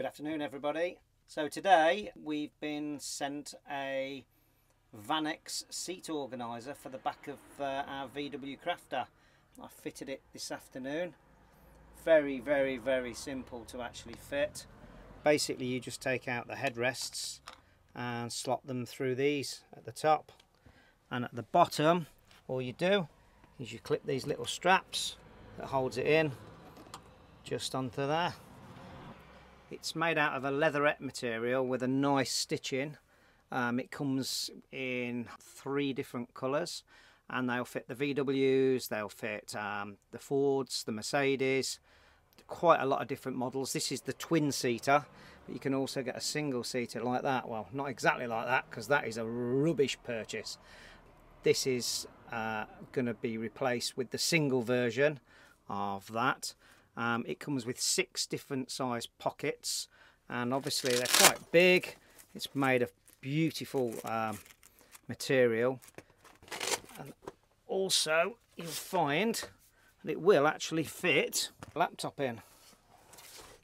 Good afternoon, everybody. So today we've been sent a Van-X seat organiser for the back of uh, our VW Crafter. I fitted it this afternoon. Very, very, very simple to actually fit. Basically, you just take out the headrests and slot them through these at the top. And at the bottom, all you do is you clip these little straps that holds it in just onto there. It's made out of a leatherette material with a nice stitching. Um, it comes in three different colours and they'll fit the VWs, they'll fit um, the Fords, the Mercedes, quite a lot of different models. This is the twin seater, but you can also get a single seater like that. Well, not exactly like that because that is a rubbish purchase. This is uh, going to be replaced with the single version of that. Um, it comes with six different size pockets and obviously they're quite big. It's made of beautiful um, material and also you'll find that it will actually fit laptop in.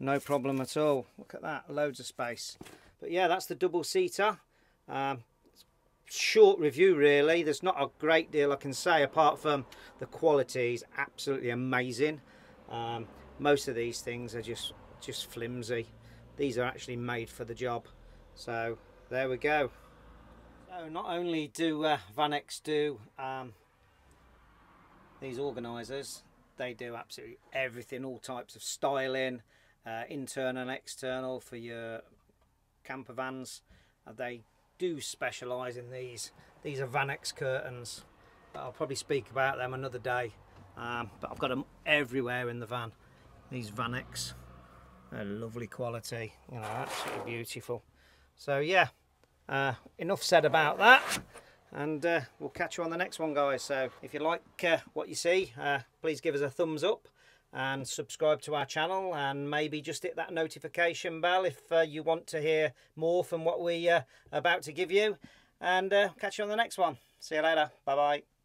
No problem at all. Look at that, loads of space. But yeah, that's the double seater. Um, short review really. There's not a great deal I can say apart from the quality is absolutely amazing. Um, most of these things are just just flimsy. These are actually made for the job. So there we go. So not only do uh, Van-X do um, these organisers they do absolutely everything all types of styling uh, internal and external for your camper vans. Uh, they do specialise in these. These are Van-X curtains I'll probably speak about them another day um, but I've got them everywhere in the van. These Van-X a lovely quality you know absolutely beautiful. So yeah uh, enough said about that and uh, we'll catch you on the next one guys. So if you like uh, what you see uh, please give us a thumbs up and subscribe to our channel and maybe just hit that notification bell if uh, you want to hear more from what we are uh, about to give you. And catch you on the next one. See you later. Bye bye